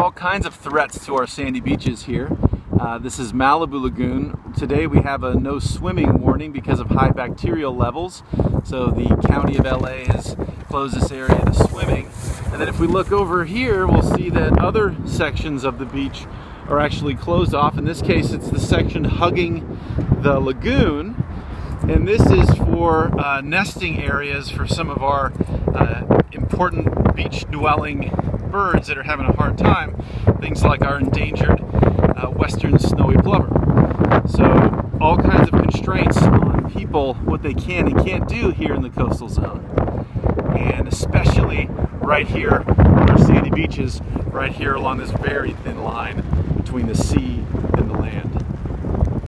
all kinds of threats to our sandy beaches here. Uh, this is Malibu Lagoon. Today we have a no swimming warning because of high bacterial levels. So the county of LA has closed this area to swimming. And then if we look over here, we'll see that other sections of the beach are actually closed off. In this case, it's the section hugging the lagoon. And this is for uh, nesting areas for some of our uh, important beach dwelling birds that are having a hard time. Things like our endangered uh, western snowy plover. So all kinds of constraints on people, what they can and can't do here in the coastal zone. And especially right here, our sandy beaches, right here along this very thin line between the sea